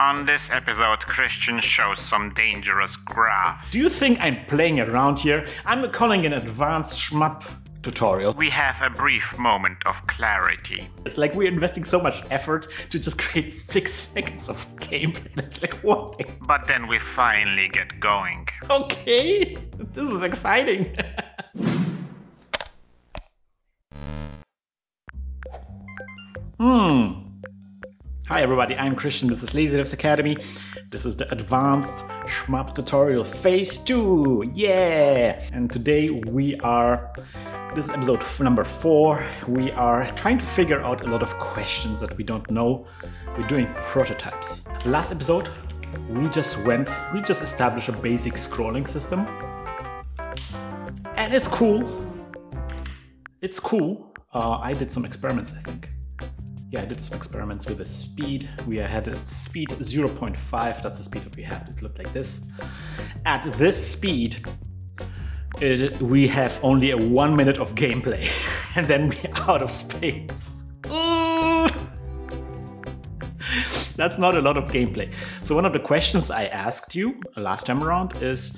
On this episode, Christian shows some dangerous graphs. Do you think I'm playing around here? I'm calling an advanced shmup tutorial. We have a brief moment of clarity. It's like we're investing so much effort to just create six seconds of gameplay. like what? But then we finally get going. Okay, this is exciting. hmm. Hi everybody, I'm Christian, this is Lazy Academy. This is the advanced shmup tutorial phase 2, yeah! And today we are, this is episode number 4, we are trying to figure out a lot of questions that we don't know. We're doing prototypes. Last episode, we just went, we just established a basic scrolling system. And it's cool. It's cool. Uh, I did some experiments, I think yeah, I did some experiments with the speed. We had a speed 0.5, that's the speed that we have. It looked like this. At this speed, it, we have only a one minute of gameplay, and then we're out of space. That's not a lot of gameplay. So one of the questions I asked you last time around is,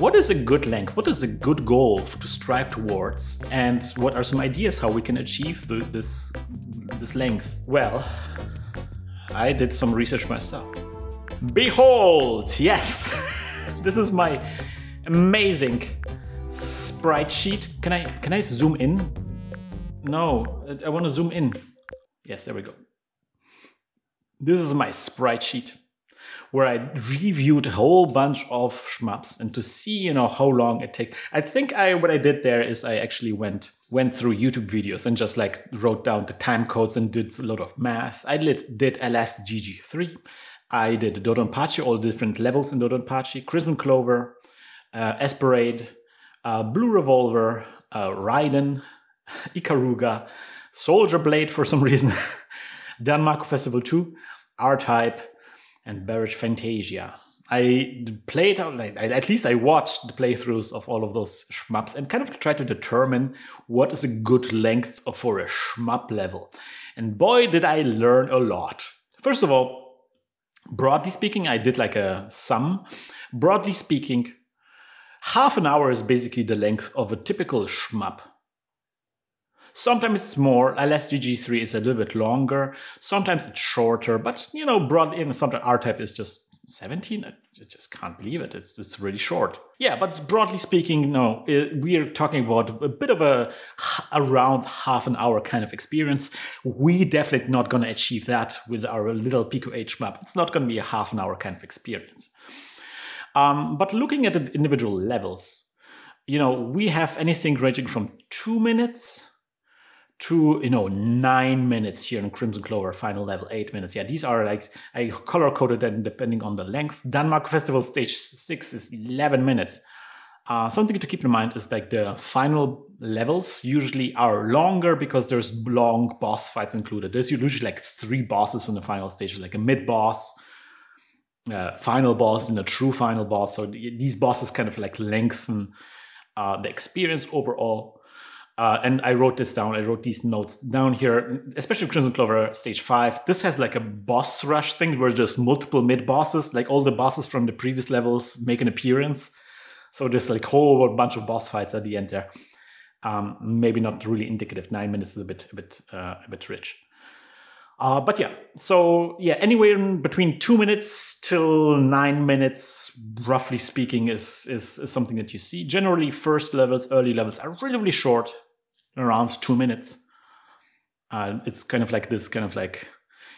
what is a good length? What is a good goal to strive towards? And what are some ideas how we can achieve the, this this length? Well, I did some research myself. Behold, yes, this is my amazing sprite sheet. Can I can I zoom in? No, I want to zoom in. Yes, there we go. This is my sprite sheet where I reviewed a whole bunch of shmups and to see, you know, how long it takes. I think I what I did there is I actually went went through YouTube videos and just like wrote down the time codes and did a lot of math. I did, did LSGG3. I did Dodonpachi, all different levels in Dodonpachi, Crimson Clover, uh, Esprade, uh, Blue Revolver, uh, Raiden, Ikaruga, Soldier Blade for some reason, Danmaku Festival 2, R-Type, and Barrage Fantasia. I played, at least I watched the playthroughs of all of those shmups and kind of tried to determine what is a good length for a shmup level. And boy, did I learn a lot. First of all, broadly speaking, I did like a sum. Broadly speaking, half an hour is basically the length of a typical shmup. Sometimes it's more. LSGG3 is a little bit longer. Sometimes it's shorter, but you know, broad in sometimes R-Type is just 17 i just can't believe it. It's, it's really short. Yeah but broadly speaking no we're talking about a bit of a around half an hour kind of experience. We definitely not going to achieve that with our little pico 8 map. It's not going to be a half an hour kind of experience. Um, but looking at the individual levels you know we have anything ranging from two minutes to you know nine minutes here in Crimson Clover final level eight minutes. Yeah, these are like I color coded them depending on the length. Danmaku Festival stage six is eleven minutes. Uh, something to keep in mind is like the final levels usually are longer because there's long boss fights included. There's usually like three bosses in the final stage, like a mid boss, uh, final boss, and a true final boss. So these bosses kind of like lengthen uh, the experience overall. Uh, and I wrote this down. I wrote these notes down here, especially Crimson Clover Stage 5. This has like a boss rush thing where there's multiple mid bosses, like all the bosses from the previous levels make an appearance. So there's like a whole bunch of boss fights at the end there. Um, maybe not really indicative. Nine minutes is a bit, a bit, uh, a bit rich. Uh, but yeah, so yeah, anywhere in between two minutes till nine minutes, roughly speaking, is, is, is something that you see. Generally, first levels, early levels are really really short around two minutes. Uh, it's kind of like this kind of like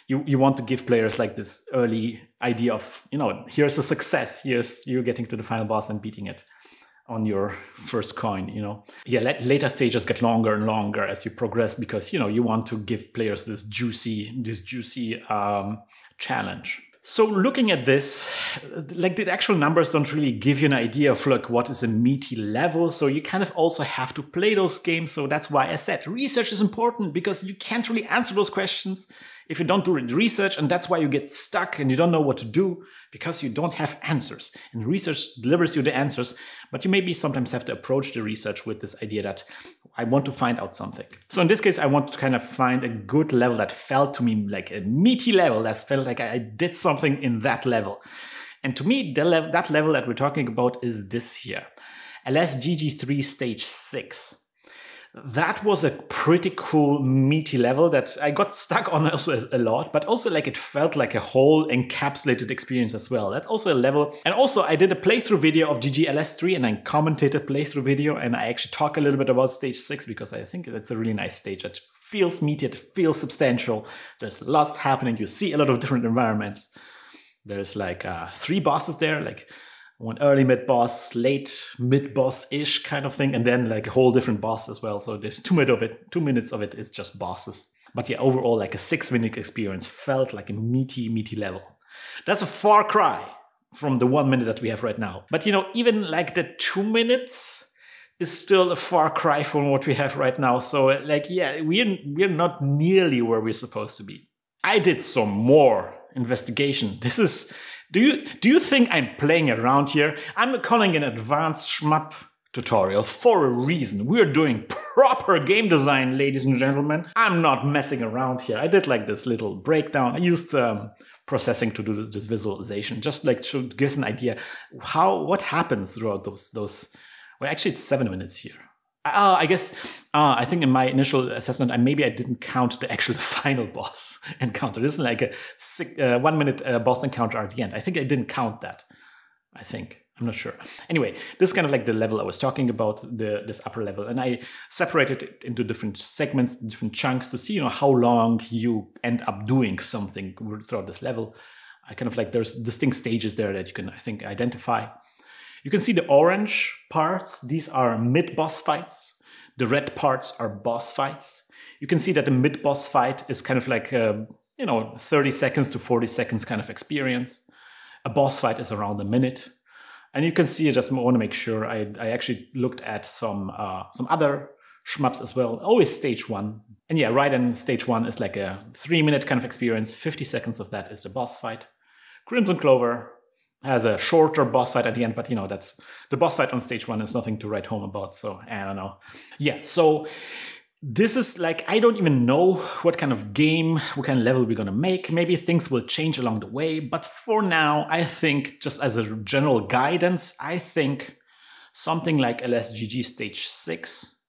you, you want to give players like this early idea of you know here's a success here's you're getting to the final boss and beating it on your first coin you know yeah later stages get longer and longer as you progress because you know you want to give players this juicy this juicy um, challenge so looking at this, like the actual numbers don't really give you an idea of like what is a meaty level. So you kind of also have to play those games. So that's why I said research is important because you can't really answer those questions if you don't do research. And that's why you get stuck and you don't know what to do because you don't have answers. And research delivers you the answers, but you maybe sometimes have to approach the research with this idea that I want to find out something. So in this case, I want to kind of find a good level that felt to me like a meaty level that felt like I did something in that level. And to me, level, that level that we're talking about is this here. LSGG3 stage 6 that was a pretty cool meaty level that I got stuck on also a lot, but also like it felt like a whole encapsulated experience as well. That's also a level. And also I did a playthrough video of GGLS3 and I commentated playthrough video and I actually talk a little bit about stage six because I think that's a really nice stage. It feels meaty, it feels substantial. There's lots happening. You see a lot of different environments. There's like uh, three bosses there, like one early mid boss, late mid boss ish kind of thing, and then like a whole different boss as well. So there's two minutes of it. Two minutes of it, is just bosses. But yeah, overall, like a six minute experience felt like a meaty, meaty level. That's a far cry from the one minute that we have right now. But you know, even like the two minutes is still a far cry from what we have right now. So like, yeah, we're we're not nearly where we're supposed to be. I did some more investigation. This is do you do you think I'm playing around here? I'm calling an advanced shmup tutorial for a reason. We're doing proper game design, ladies and gentlemen. I'm not messing around here. I did like this little breakdown. I used um, processing to do this, this, visualization, just like to give us an idea how what happens throughout those those. Well, actually, it's seven minutes here. Uh, I guess uh, I think in my initial assessment, I maybe I didn't count the actual final boss encounter. This is like a six, uh, one minute uh, boss encounter at the end. I think I didn't count that. I think I'm not sure. Anyway, this is kind of like the level I was talking about, the this upper level, and I separated it into different segments, different chunks to see you know how long you end up doing something throughout this level. I kind of like there's distinct stages there that you can I think identify. You can see the orange parts, these are mid-boss fights. The red parts are boss fights. You can see that the mid-boss fight is kind of like a, you know, 30 seconds to 40 seconds kind of experience. A boss fight is around a minute. And you can see, I just want to make sure, I, I actually looked at some uh, some other shmups as well. Always stage one. And yeah, right in stage one is like a three minute kind of experience. 50 seconds of that is the boss fight. Crimson Clover, has a shorter boss fight at the end, but you know, that's the boss fight on stage one is nothing to write home about. So I don't know. Yeah, so this is like, I don't even know what kind of game, what kind of level we're gonna make. Maybe things will change along the way, but for now, I think just as a general guidance, I think something like LSGG stage six,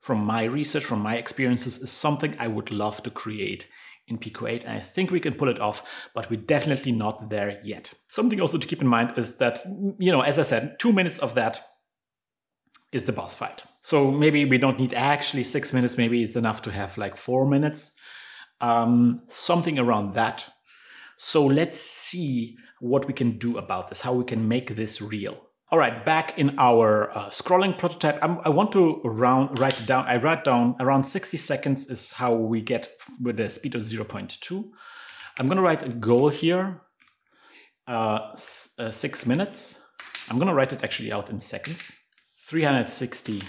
from my research, from my experiences, is something I would love to create in Pico 8, and I think we can pull it off, but we're definitely not there yet. Something also to keep in mind is that, you know, as I said, two minutes of that is the boss fight. So maybe we don't need actually six minutes, maybe it's enough to have like four minutes, um, something around that. So let's see what we can do about this, how we can make this real. All right, back in our uh, scrolling prototype, I'm, i want to round, write down, I write down around 60 seconds is how we get with a speed of 0.2. I'm gonna write a goal here, uh, uh, six minutes. I'm gonna write it actually out in seconds. 360,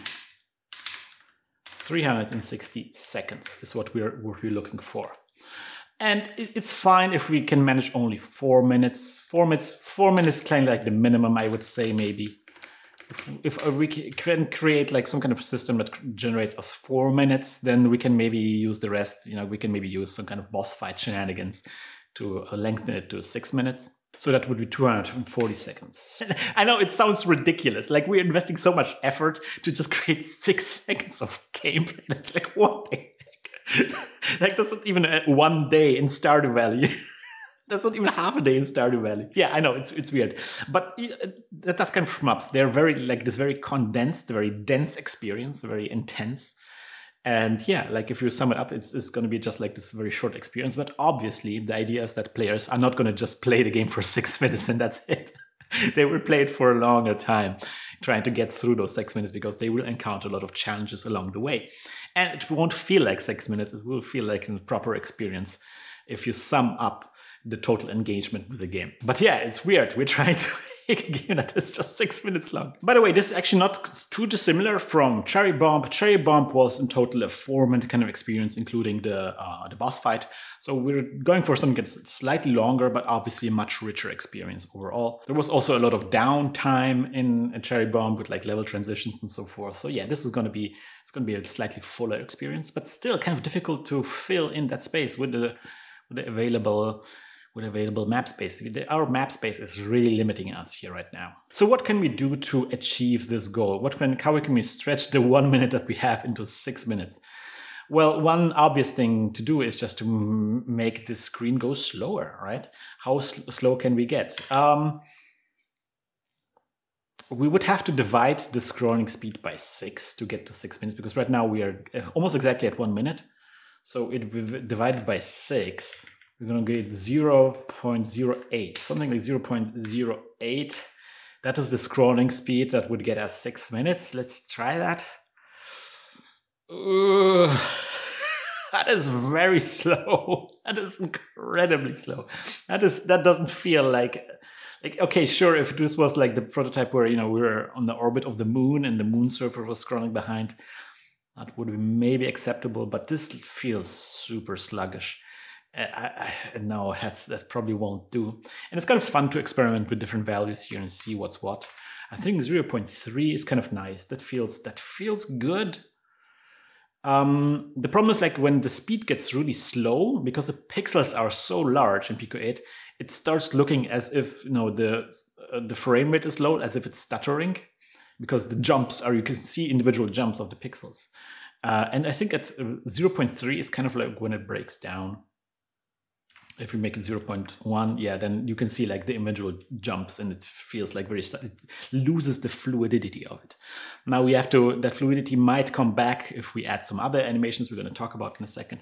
360 seconds is what we're, what we're looking for. And it's fine if we can manage only four minutes. Four minutes, four minutes kind of like the minimum, I would say maybe. If, if we can create like some kind of system that generates us four minutes, then we can maybe use the rest. You know, we can maybe use some kind of boss fight shenanigans to uh, lengthen it to six minutes. So that would be 240 seconds. I know it sounds ridiculous. Like we're investing so much effort to just create six seconds of gameplay. like what like that's not even a one day in Stardew Valley. that's not even half a day in Stardew Valley. Yeah, I know it's it's weird, but uh, that's kind of shmups. They're very like this very condensed, very dense experience, very intense. And yeah, like if you sum it up, it's, it's going to be just like this very short experience. But obviously, the idea is that players are not going to just play the game for six minutes and that's it. they will play it for a longer time, trying to get through those six minutes because they will encounter a lot of challenges along the way. And it won't feel like six minutes, it will feel like a proper experience if you sum up the total engagement with the game. But yeah, it's weird. We're trying to given that it's just six minutes long. By the way, this is actually not too dissimilar from Cherry Bomb. Cherry Bomb was in total a four-minute kind of experience, including the uh, the boss fight. So we're going for something that's slightly longer, but obviously a much richer experience overall. There was also a lot of downtime in a Cherry Bomb with like level transitions and so forth. So yeah, this is going to be it's going to be a slightly fuller experience, but still kind of difficult to fill in that space with the with the available with available map space. Our map space is really limiting us here right now. So what can we do to achieve this goal? What can, how can we stretch the one minute that we have into six minutes? Well, one obvious thing to do is just to make the screen go slower, right? How sl slow can we get? Um, we would have to divide the scrolling speed by six to get to six minutes because right now we are uh, almost exactly at one minute. So it divided by six, we're going to get 0 0.08, something like 0 0.08. That is the scrolling speed that would get us six minutes. Let's try that. Ooh, that is very slow. That is incredibly slow. That is that doesn't feel like like okay, sure. If this was like the prototype where you know we were on the orbit of the moon and the moon surfer was scrolling behind, that would be maybe acceptable. But this feels super sluggish. I, I, no, that's that probably won't do. And it's kind of fun to experiment with different values here and see what's what. I think 0.3 is kind of nice. That feels that feels good. Um, the problem is like when the speed gets really slow because the pixels are so large in Pico 8, it starts looking as if you know the uh, the frame rate is low, as if it's stuttering, because the jumps are you can see individual jumps of the pixels. Uh, and I think at uh, 0.3 is kind of like when it breaks down if we make it 0.1 yeah then you can see like the individual jumps and it feels like very it loses the fluidity of it. Now we have to that fluidity might come back if we add some other animations we're going to talk about in a second.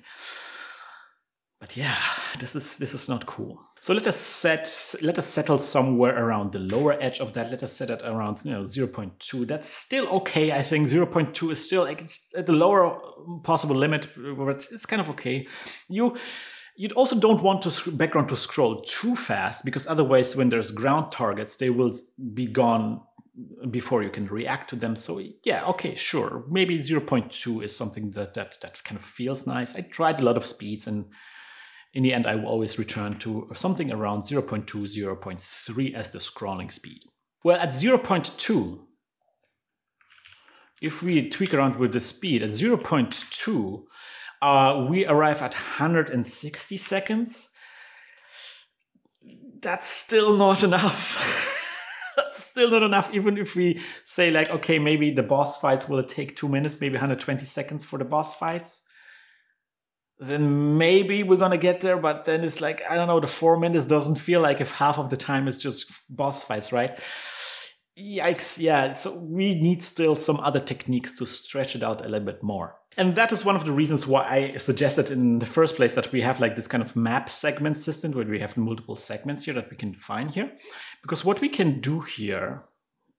But yeah this is this is not cool. So let us set let us settle somewhere around the lower edge of that. Let us set it around you know 0.2 that's still okay i think. 0.2 is still like it's at the lower possible limit but it's kind of okay. You you also don't want to background to scroll too fast because otherwise when there's ground targets they will be gone before you can react to them. So yeah okay sure. Maybe 0.2 is something that that that kind of feels nice. I tried a lot of speeds and in the end i will always return to something around 0.2 0.3 as the scrolling speed. Well at 0.2 if we tweak around with the speed at 0.2 uh, we arrive at 160 seconds. That's still not enough. That's still not enough, even if we say, like, okay, maybe the boss fights will take two minutes, maybe 120 seconds for the boss fights. Then maybe we're gonna get there, but then it's like, I don't know, the four minutes doesn't feel like if half of the time is just boss fights, right? Yikes, yeah. So we need still some other techniques to stretch it out a little bit more. And that is one of the reasons why I suggested in the first place that we have like this kind of map segment system where we have multiple segments here that we can define here. Because what we can do here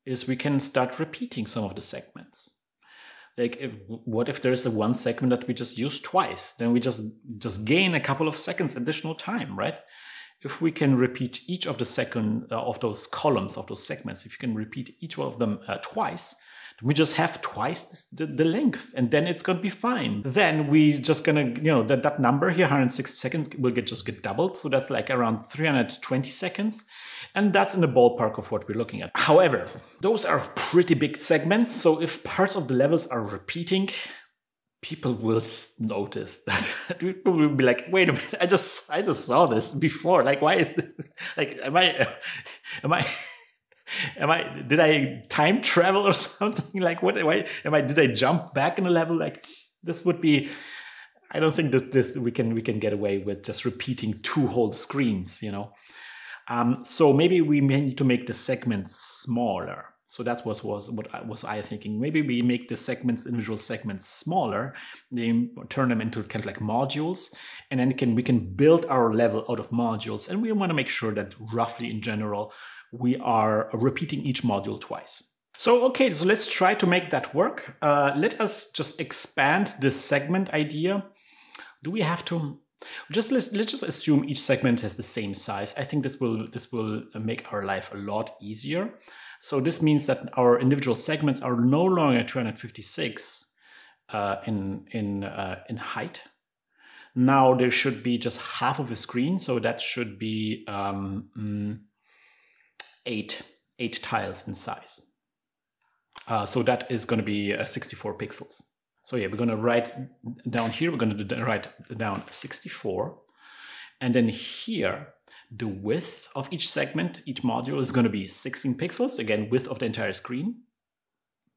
is we can start repeating some of the segments. Like if, what if there's a one segment that we just use twice? Then we just just gain a couple of seconds additional time, right? If we can repeat each of the second uh, of those columns of those segments, if you can repeat each one of them uh, twice, we just have twice the, the, length and then it's going to be fine. Then we just gonna you know that, that number here 160 seconds will get just get doubled. So that's like around 320 seconds. And that's in the ballpark of what we're looking at. However those are pretty big segments. So if parts of the levels are repeating people will notice that. People will be like wait a minute i just i just saw this before. Like why is this like am i am i am I did I time travel or something? Like what why am I did I jump back in a level? Like this would be I don't think that this we can we can get away with just repeating two whole screens, you know. Um, so maybe we may need to make the segments smaller. So that was was what I was I thinking. Maybe we make the segments, individual segments, smaller. They turn them into kind of like modules, and then can we can build our level out of modules. And we want to make sure that roughly in general we are repeating each module twice. So, okay, so let's try to make that work. Uh, let us just expand this segment idea. Do we have to Just let's, let's just assume each segment has the same size. I think this will this will make our life a lot easier. So this means that our individual segments are no longer 256 uh, in in uh, in height. Now there should be just half of the screen, so that should be um, mm, eight eight tiles in size. Uh, so that is going to be uh, 64 pixels. So yeah, we're going to write down here, we're going to write down 64. And then here, the width of each segment, each module is going to be 16 pixels. Again, width of the entire screen.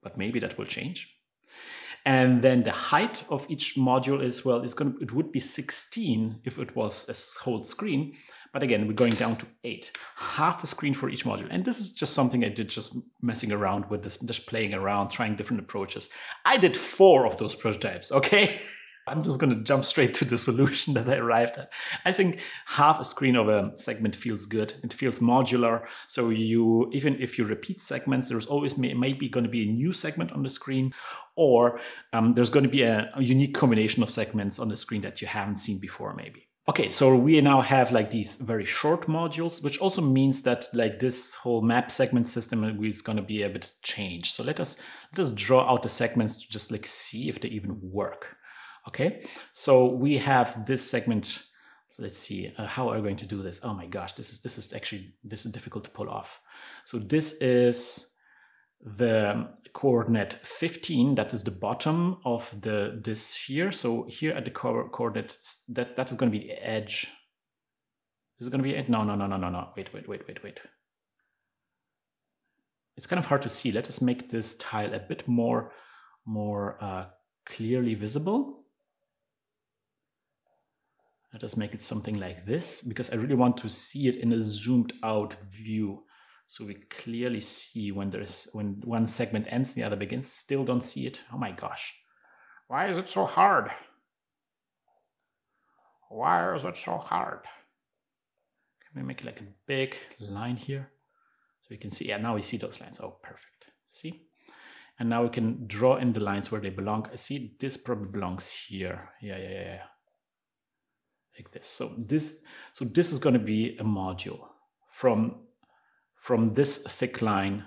But maybe that will change. And then the height of each module is, well, it's going to, it would be 16 if it was a whole screen. But again, we're going down to eight, half a screen for each module. And this is just something I did just messing around with this, just playing around, trying different approaches. I did four of those prototypes, okay? I'm just going to jump straight to the solution that I arrived at. I think half a screen of a segment feels good. It feels modular. So you, even if you repeat segments, there's always may, maybe going to be a new segment on the screen, or um, there's going to be a, a unique combination of segments on the screen that you haven't seen before, maybe. Okay, so we now have like these very short modules, which also means that like this whole map segment system is going to be a bit changed. So let us us draw out the segments to just like see if they even work. Okay, so we have this segment. So let's see uh, how are we going to do this. Oh my gosh, this is this is actually this is difficult to pull off. So this is the coordinate 15 that is the bottom of the this here. So here at the co coordinate that that is going to be the edge. Is it going to be it no no no no no no. Wait wait wait wait wait. It's kind of hard to see. Let us make this tile a bit more more uh, clearly visible. Let us make it something like this because I really want to see it in a zoomed out view so we clearly see when there's when one segment ends and the other begins. Still don't see it. Oh my gosh. Why is it so hard? Why is it so hard? Can we make like a big line here? So you can see, yeah, now we see those lines. Oh, perfect. See? And now we can draw in the lines where they belong. I see this probably belongs here. Yeah, yeah, yeah, yeah. Like this. So this, so this is going to be a module from from this thick line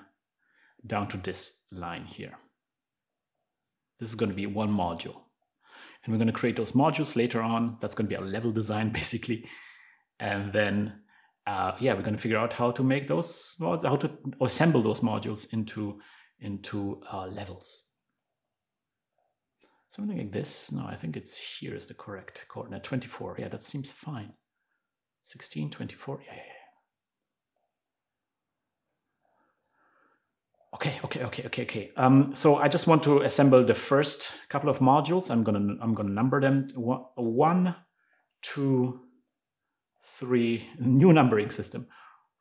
down to this line here. This is going to be one module. And we're going to create those modules later on. That's going to be our level design, basically. And then, uh, yeah, we're going to figure out how to make those, how to assemble those modules into, into uh, levels. Something like this. No, I think it's here is the correct coordinate. 24. Yeah, that seems fine. 16, 24. Yeah, yeah, yeah. Okay, okay, okay, okay, okay. Um, so I just want to assemble the first couple of modules. I'm gonna I'm gonna number them one, two, three. New numbering system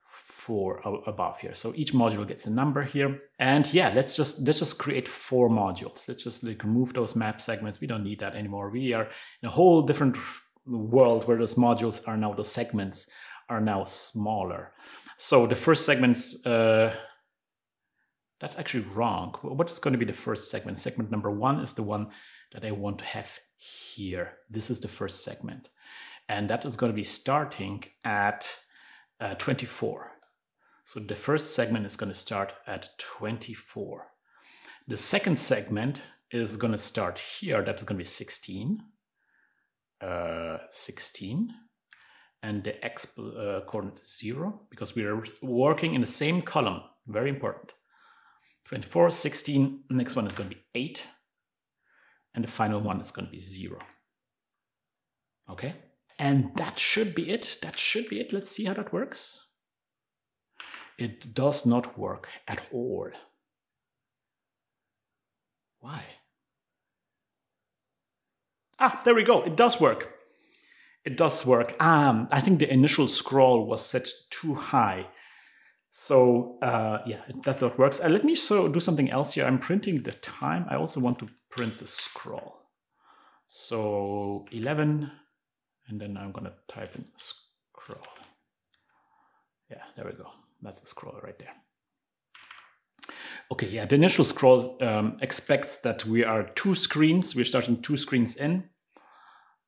four above here. So each module gets a number here. And yeah, let's just let's just create four modules. Let's just like remove those map segments. We don't need that anymore. We are in a whole different world where those modules are now those segments are now smaller. So the first segments. Uh, that's actually wrong. What's going to be the first segment? Segment number one is the one that I want to have here. This is the first segment. And that is going to be starting at uh, 24. So the first segment is going to start at 24. The second segment is going to start here. That is going to be 16. Uh, 16. And the x uh, coordinate is 0 because we are working in the same column. Very important. 24, 16, next one is going to be 8, and the final one is going to be 0. Okay? And that should be it. That should be it. Let's see how that works. It does not work at all. Why? Ah, there we go. It does work. It does work. Um, I think the initial scroll was set too high. So uh, yeah, that thought works. Uh, let me so do something else here. I'm printing the time. I also want to print the scroll. So 11, and then I'm gonna type in scroll. Yeah, there we go. That's the scroll right there. Okay, yeah, the initial scroll um, expects that we are two screens. We're starting two screens in.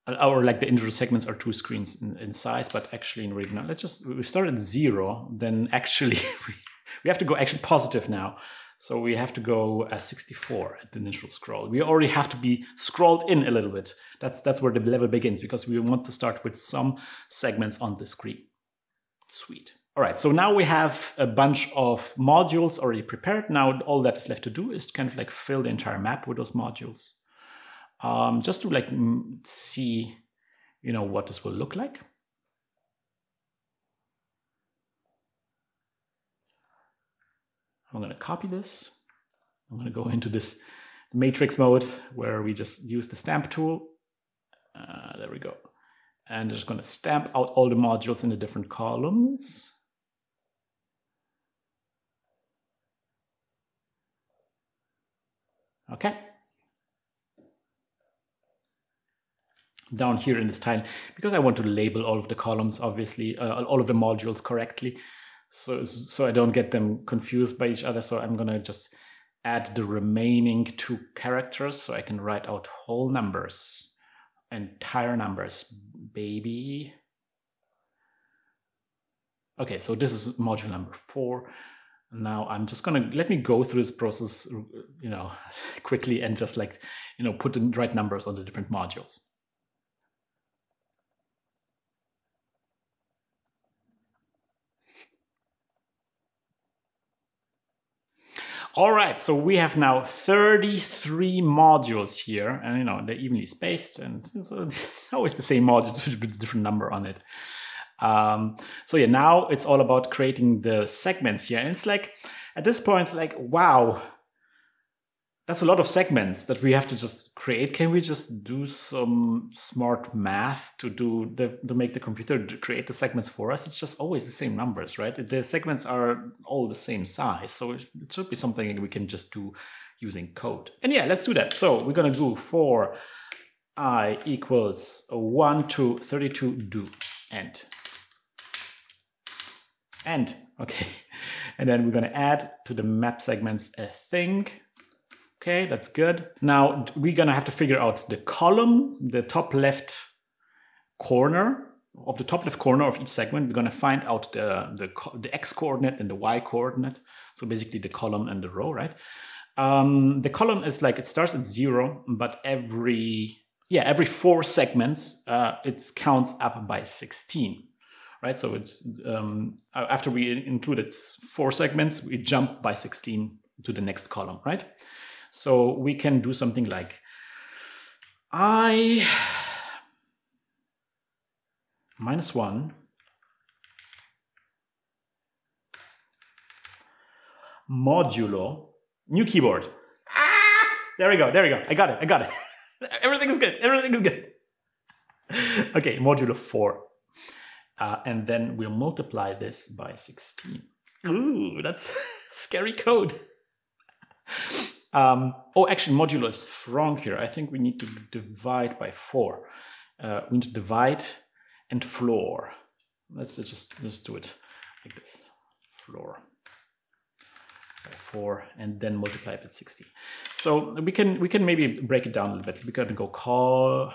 Or like the integer segments are two screens in, in size, but actually in read now, let's just, we start at zero, then actually we have to go actually positive now. So we have to go uh, 64 at the initial scroll. We already have to be scrolled in a little bit. That's, that's where the level begins because we want to start with some segments on the screen. Sweet. All right, so now we have a bunch of modules already prepared. Now all that is left to do is kind of like fill the entire map with those modules. Um, just to like see, you know, what this will look like. I'm going to copy this. I'm going to go into this matrix mode where we just use the stamp tool. Uh, there we go. And just going to stamp out all the modules in the different columns. Okay. Down here in this tile, because I want to label all of the columns, obviously, uh, all of the modules correctly, so so I don't get them confused by each other. So I'm gonna just add the remaining two characters so I can write out whole numbers, entire numbers, baby. Okay, so this is module number four. Now I'm just gonna let me go through this process, you know, quickly and just like, you know, put the right numbers on the different modules. All right, so we have now 33 modules here, and you know, they're evenly spaced, and so always the same module with a different number on it. Um, so yeah, now it's all about creating the segments here. And it's like, at this point, it's like, wow, that's a lot of segments that we have to just create. Can we just do some smart math to do the to make the computer create the segments for us? It's just always the same numbers, right? The segments are all the same size, so it should be something we can just do using code. And yeah, let's do that. So we're gonna do for i equals 1 to 32 do end. End, okay. And then we're gonna add to the map segments a thing Okay, that's good. Now we're gonna have to figure out the column, the top left corner of the top left corner of each segment. We're gonna find out the, the, the x coordinate and the y coordinate. So basically the column and the row, right? Um, the column is like, it starts at zero, but every, yeah, every four segments, uh, it counts up by 16 right? So it's um, after we included four segments, we jump by 16 to the next column, right? So we can do something like i minus 1 modulo new keyboard. Ah! There we go. There we go. I got it. I got it. Everything is good. Everything is good. okay, modulo 4. Uh, and then we'll multiply this by 16. Ooh, that's scary code. Um, oh, actually, modulus is wrong here. I think we need to divide by four. Uh, we need to divide and floor. Let's just, just do it like this. Floor by four and then multiply it with 60. So we can we can maybe break it down a little bit. We're gonna go call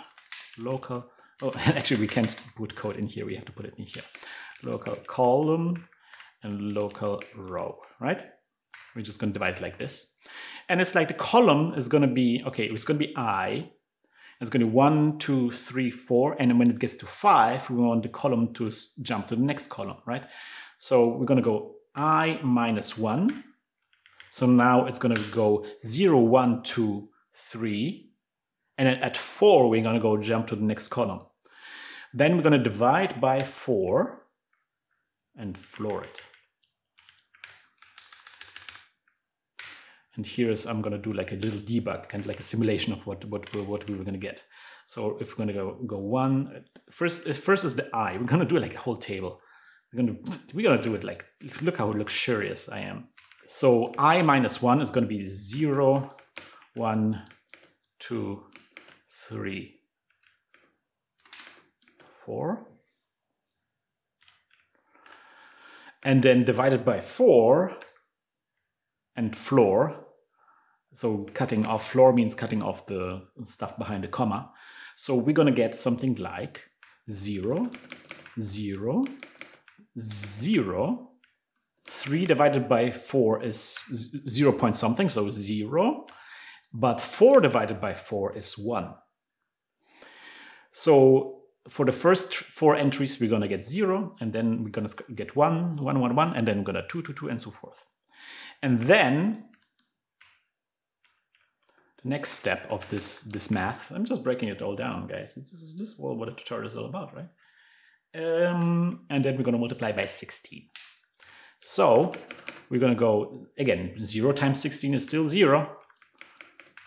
local. Oh, actually we can't put code in here. We have to put it in here. Local column and local row, right? We're just gonna divide it like this. And it's like the column is going to be, okay, it's going to be i. It's going to be one, two, three, four. And when it gets to five, we want the column to jump to the next column, right? So we're going to go i minus one. So now it's going to go zero, one, two, three. And then at four, we're going to go jump to the next column. Then we're going to divide by four and floor it. And here's, I'm gonna do like a little debug, kind of like a simulation of what, what, what we were gonna get. So if we're gonna go, go one, first, first is the I, we're gonna do like a whole table. We're gonna, we're gonna do it like, look how luxurious I am. So I minus one is gonna be zero, one, two, three, four. And then divided by four, and floor. So cutting off floor means cutting off the stuff behind the comma. So we're going to get something like 0, 0, 0. 3 divided by 4 is 0 point something, so 0. But 4 divided by 4 is 1. So for the first four entries, we're going to get 0, and then we're going to get 1, 1, 1, 1, and then we're going to 2, 2, 2, and so forth. And then the next step of this, this math, I'm just breaking it all down, guys. This is, this is what a tutorial is all about, right? Um, and then we're going to multiply by 16. So we're going to go, again, 0 times 16 is still 0.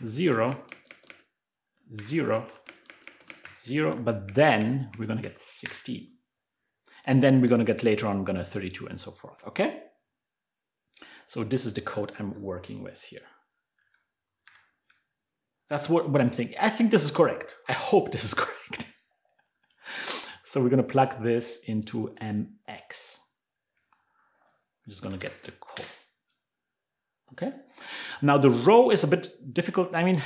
0, 0, 0, but then we're going to get 16. And then we're going to get later on, we're going to 32 and so forth, okay? So this is the code I'm working with here. That's what, what I'm thinking. I think this is correct. I hope this is correct. so we're going to plug this into mx. I'm just going to get the code. Okay. Now the row is a bit difficult. I mean,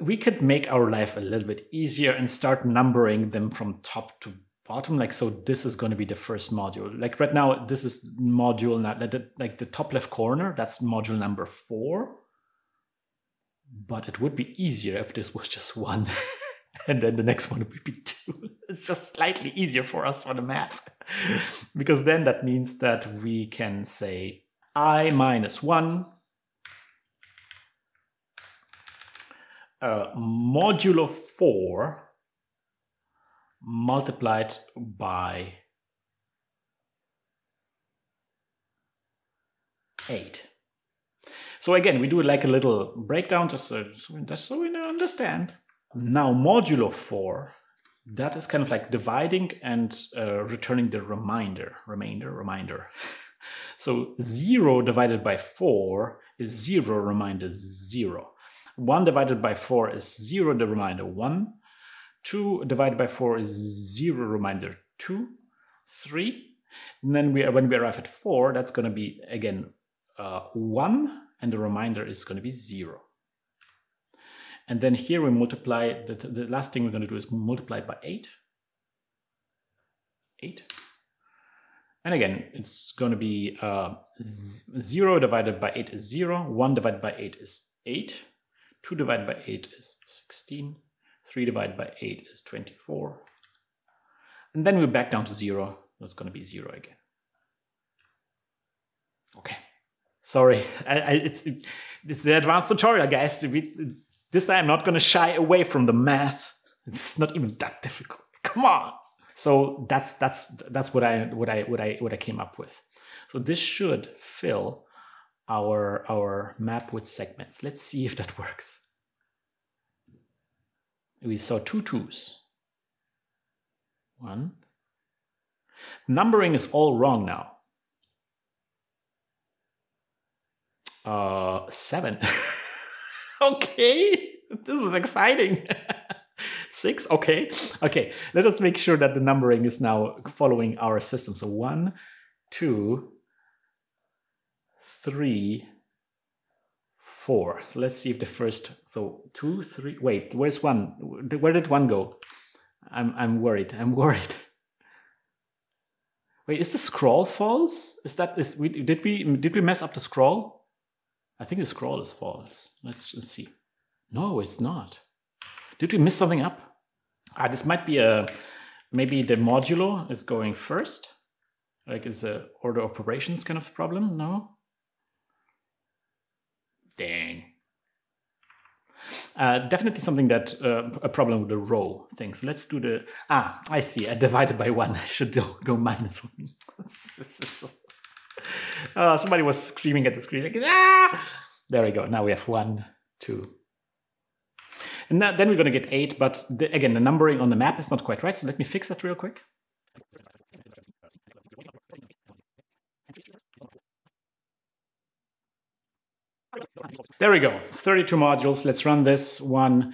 we could make our life a little bit easier and start numbering them from top to bottom like so this is going to be the first module like right now this is module that like the top left corner that's module number four but it would be easier if this was just one and then the next one would be two it's just slightly easier for us for the math because then that means that we can say i minus one uh, modulo 4 multiplied by 8. So again, we do like a little breakdown just so, just so we understand. Now modulo 4, that is kind of like dividing and uh, returning the remainder, remainder, remainder. So 0 divided by 4 is 0 remainder 0. 1 divided by 4 is 0, the remainder 1. 2 divided by 4 is 0, remainder 2. 3. And then we, when we arrive at 4, that's going to be, again, uh, 1, and the remainder is going to be 0. And then here we multiply, the, the last thing we're going to do is multiply by 8. 8. And again, it's going to be uh, 0 divided by 8 is 0, 1 divided by 8 is 8, 2 divided by 8 is 16. 3 divided by 8 is 24. And then we're back down to 0. That's going to be 0 again. Okay. Sorry, I, I, it's, it's the advanced tutorial, guys. We, this I'm not going to shy away from the math. It's not even that difficult. Come on. So that's that's that's what I what I what I what I came up with. So this should fill our, our map with segments. Let's see if that works. We saw two twos. One. Numbering is all wrong now. Uh, seven. okay, this is exciting. Six, okay. Okay, let us make sure that the numbering is now following our system. So one, two, three, four. So let's see if the first, so two, three, wait, where's one? Where did one go? I'm, I'm worried, I'm worried. Wait, is the scroll false? Is that, is, we, did we, did we mess up the scroll? I think the scroll is false. Let's, let's see. No, it's not. Did we miss something up? Ah, this might be a, maybe the modulo is going first. Like it's a order operations kind of problem, no? Dang. Uh, definitely something that uh, a problem with the row thing. So let's do the ah. I see. I divided by one. I should go, go minus one. uh, somebody was screaming at the screen like ah. There we go. Now we have one, two, and that, then we're going to get eight. But the, again, the numbering on the map is not quite right. So let me fix that real quick. There we go, 32 modules. Let's run this one.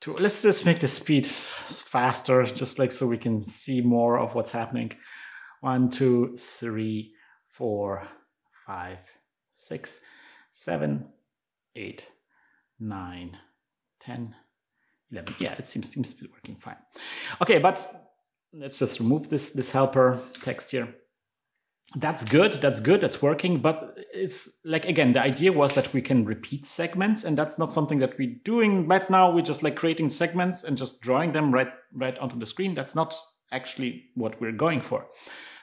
Two. Let's just make the speed faster, just like so we can see more of what's happening. One, two, three, four, five, six, seven, eight, nine, ten, 11. Yeah, it seems, seems to be working fine. Okay, but let's just remove this, this helper text here. That's good, that's good, that's working, but it's like, again, the idea was that we can repeat segments, and that's not something that we're doing right now. We're just like creating segments and just drawing them right, right onto the screen. That's not actually what we're going for.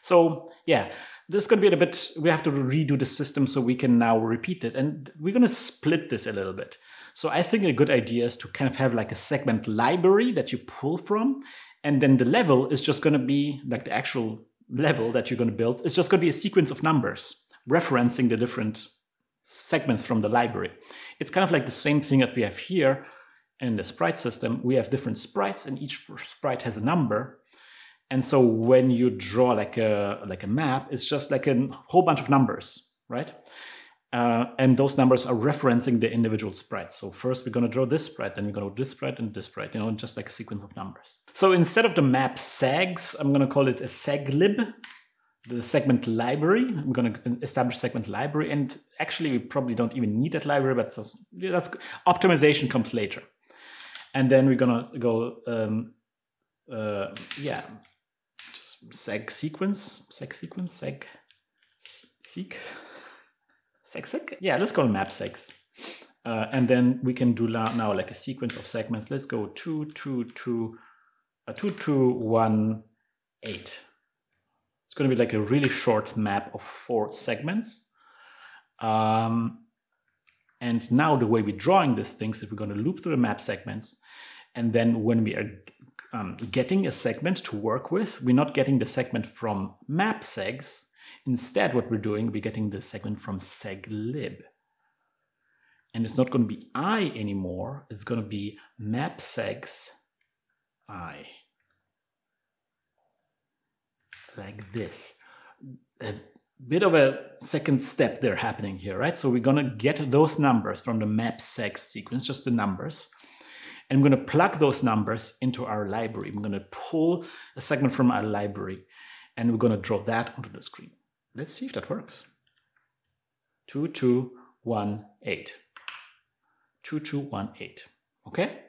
So yeah, this is going to be a bit, we have to redo the system so we can now repeat it. And we're going to split this a little bit. So I think a good idea is to kind of have like a segment library that you pull from. And then the level is just going to be like the actual level that you're going to build. It's just going to be a sequence of numbers referencing the different segments from the library. It's kind of like the same thing that we have here in the sprite system. We have different sprites and each sprite has a number. And so when you draw like a like a map, it's just like a whole bunch of numbers, right? Uh, and those numbers are referencing the individual sprites. So first we're going to draw this sprite, then we're going to this sprite and this sprite, you know, just like a sequence of numbers. So instead of the map segs, I'm going to call it a seglib, the segment library. I'm going to establish segment library, and actually we probably don't even need that library, but that's, that's optimization comes later. And then we're going to go, um, uh, yeah, seg sequence, seg sequence, seg seek, seg seg. Yeah, let's call map segs. Uh, and then we can do now like a sequence of segments. Let's go two, two, two, uh, two, two, one, eight. It's going to be like a really short map of four segments. Um, and now the way we're drawing these things is we're going to loop through the map segments. And then when we are um, getting a segment to work with. We're not getting the segment from map segs. Instead, what we're doing, we're getting the segment from seglib. And it's not going to be i anymore. It's going to be map segs i. Like this. A bit of a second step there happening here, right? So we're going to get those numbers from the map segs sequence, just the numbers. And I'm going to plug those numbers into our library. I'm going to pull a segment from our library and we're going to draw that onto the screen. Let's see if that works. 2218. 2218. Okay?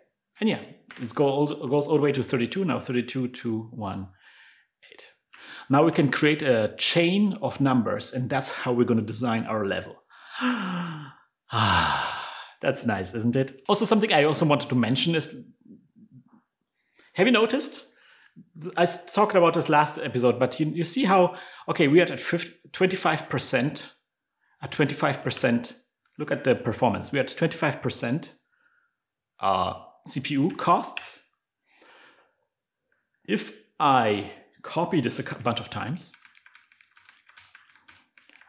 And yeah, it goes, goes all the way to 32, now 32 to 1, 8. Now we can create a chain of numbers, and that's how we're going to design our level. Ah. That's nice, isn't it? Also, something I also wanted to mention is have you noticed? I talked about this last episode, but you, you see how, okay, we are at 50, 25%, at 25%. Look at the performance. We are at 25% uh, CPU costs. If I copy this a bunch of times,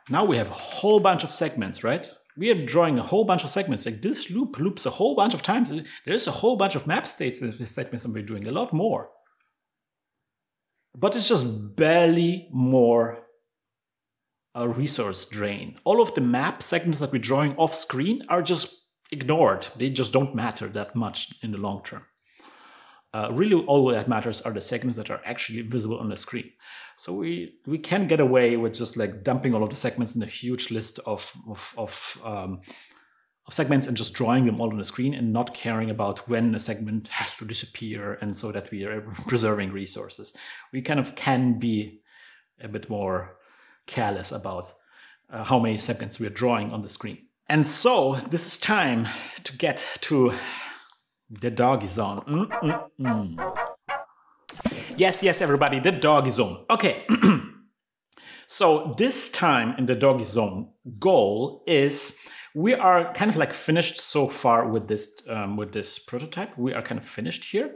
now we have a whole bunch of segments, right? We are drawing a whole bunch of segments. Like this loop loops a whole bunch of times. There's a whole bunch of map states in this segments and we're doing a lot more. But it's just barely more a resource drain. All of the map segments that we're drawing off screen are just ignored. They just don't matter that much in the long term. Uh, really, all that matters are the segments that are actually visible on the screen. So we we can get away with just like dumping all of the segments in a huge list of of of, um, of segments and just drawing them all on the screen and not caring about when a segment has to disappear and so that we are preserving resources. We kind of can be a bit more careless about uh, how many segments we're drawing on the screen. And so this is time to get to the doggy zone. Mm -mm -mm. Yes, yes, everybody, the dog is on. Okay. so this time in the doggy zone goal is we are kind of like finished so far with this um, with this prototype. We are kind of finished here.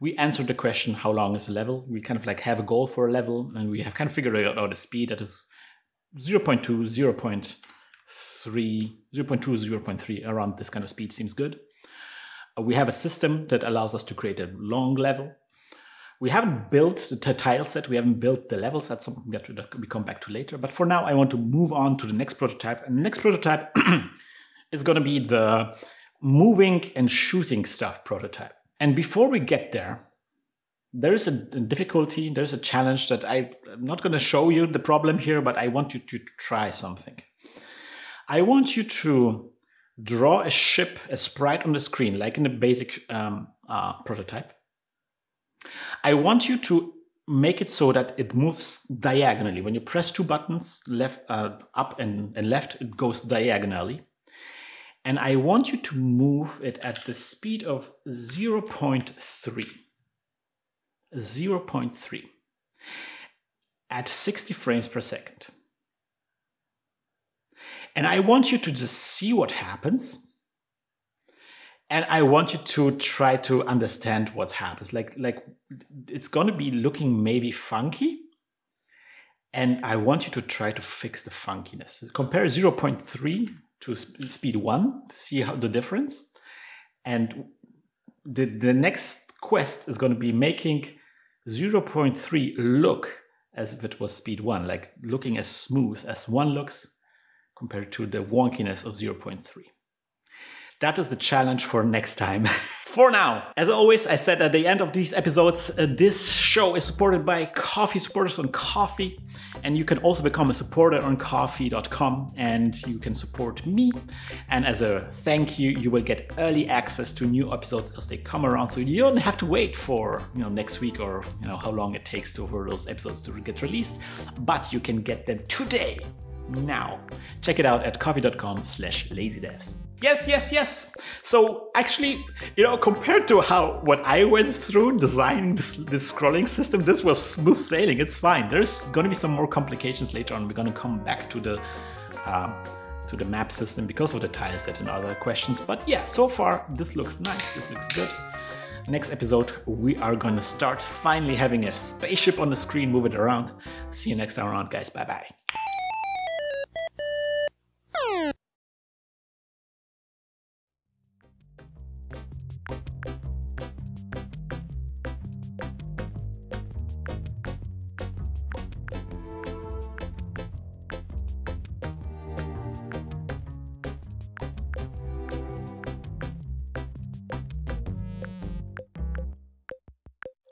We answered the question, how long is a level? We kind of like have a goal for a level and we have kind of figured out a speed that is 0 0.2, 0 0.3, 0 0.2, 0 0.3 around this kind of speed seems good. We have a system that allows us to create a long level. We haven't built the tile set, we haven't built the levels. That's something that we come back to later. But for now, I want to move on to the next prototype. And the next prototype is going to be the moving and shooting stuff prototype. And before we get there, there is a difficulty, there's a challenge that I, I'm not going to show you the problem here, but I want you to try something. I want you to draw a ship, a sprite on the screen, like in the basic um, uh, prototype. I want you to make it so that it moves diagonally. When you press two buttons, left, uh, up and, and left, it goes diagonally. And I want you to move it at the speed of 0 0.3. 0 0.3 at 60 frames per second. And I want you to just see what happens and I want you to try to understand what happens. Like, like it's gonna be looking maybe funky, and I want you to try to fix the funkiness. Compare 0.3 to speed one see how the difference, and the the next quest is going to be making 0.3 look as if it was speed one, like looking as smooth as one looks compared to the wonkiness of 0.3. That is the challenge for next time. for now, as always, I said at the end of these episodes, uh, this show is supported by Ko-fi supporters on Ko-fi. And you can also become a supporter on ko-fi.com and you can support me. And as a thank you, you will get early access to new episodes as they come around. So you don't have to wait for you know next week or you know how long it takes to, for those episodes to get released. But you can get them today, now. Check it out at ko-fi.com slash lazydevs. Yes, yes, yes. So actually, you know, compared to how what I went through designing this, this scrolling system, this was smooth sailing. It's fine. There's going to be some more complications later on. We're going to come back to the um, to the map system because of the tile set and other questions. But yeah, so far this looks nice. This looks good. Next episode, we are going to start finally having a spaceship on the screen, move it around. See you next time around, guys. Bye bye.